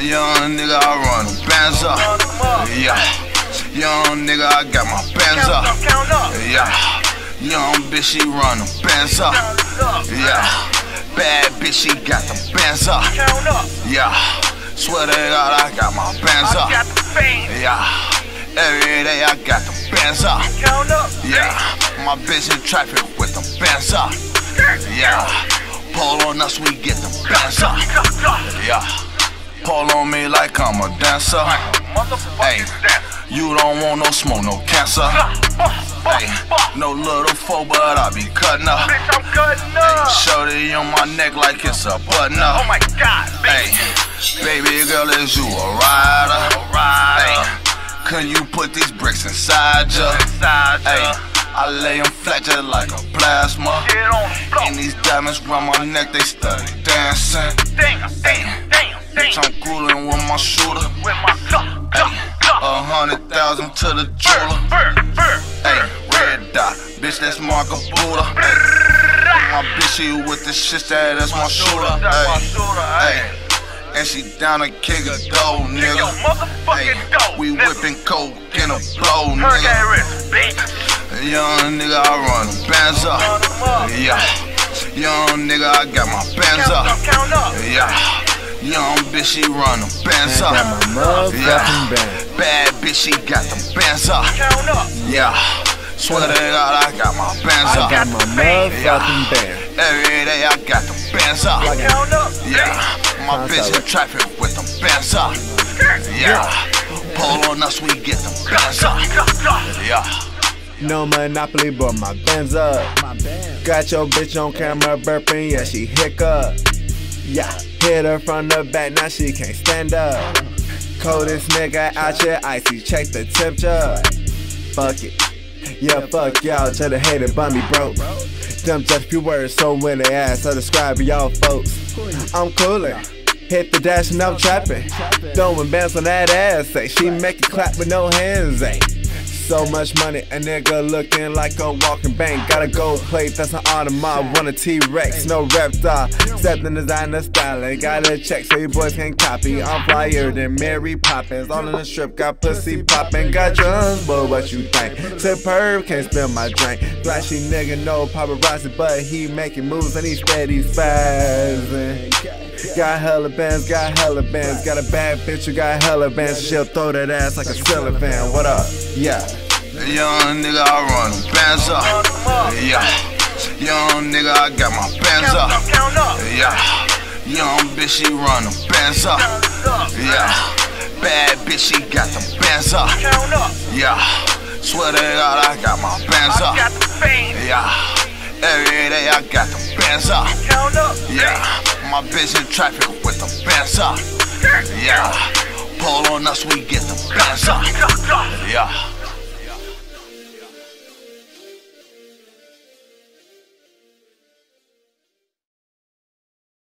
Young nigga, I run them bands up. Yeah. Young nigga, I got my bands up. Yeah. Young bitch, she run them bands up. Yeah. Bad bitch, she got the bands up. Yeah. Swear to God, I got my bands up. Yeah. Every day I got the bands up. Yeah. My bitch in traffic with the bands up. Yeah. Pull on us, we get the bands up. Yeah. Pull on me like I'm a dancer. Hey, you don't want no smoke, no cancer. Hey, no little foe, but I be cutting up. Hey, shorty on my neck like it's a button up. Oh my god, baby girl, is you a rider? Hey, can you put these bricks inside ya? Hey, I lay 'em flat just like a plasma. Get on the floor. And these diamonds round my neck, they study dancing. Damn, damn, damn, Bitch. I'm coolin' with my shooter. With my cup, cup, cup. A hundred thousand to the jeweler. Burr, burr, burr. Red dot, bitch, that's Marco Buddha. My bitch, she with the shit, that, that's my shooter. That's my Hey, shooter, hey, and she down to kick a dough, nigga. your motherfucking Hey, dough, we nigga. whipping coke in a blow, nigga. Young nigga, I run bands up. Run 'em up. Yeah, young nigga, I got my bands up. up, count up. Yeah, young bitch, she run them bands up. got my motherfucking Yeah, bad bitch, she got them bands up. Yeah, swear to God, I got my bands I up. Got my motherfucking band. Every day I got them bands up. Count. Yeah, my Sounds bitch in solid. traffic with them bands up. Yeah, pull on us, we get them bands up. Cup, cup. Yeah. No monopoly, but my band's up. Got your bitch on camera burping, yeah, she hiccup. Yeah, hit her from the back, now she can't stand up. Coldest nigga out here, icy, check the temperature. Fuck it. Yeah, fuck y'all, try to hate hater bum me broke. Them just few words, so they ask, I describe y'all folks. I'm coolin'. Hit the dash and I'm trapping. Throwing bands on that ass, say she make it clap with no hands, ay. So much money, a nigga looking like a walking bank. Got a gold plate, that's an Audemars. Want a T-Rex, no reptile. Stepped in designer styling. Got a check so you boys can copy. I'm flyer than Mary Poppins. All in the strip, got pussy popping. Got drums, but what you think? Superb, can't spill my drink. Flashy nigga, no paparazzi, but he making moves and he steady spazzing. Got hella bands, got hella bands. Got a bad bitch who got hella bands. She'll throw that ass like a ceiling fan. What up? Yeah. Young nigga, I run them bands up. Yeah. Young nigga, I got my bands Count up. up, count up. Yeah. Young bitch, she run them bands up. Yeah. Bad bitch, she got them bands up. Count up. Yeah. Swear to God, I got my bands I up. got the fame. Yeah. Every day I got the bands up. My bitch in traffic with them bands up. Yeah. Pull on us, we get the bands up. Yeah.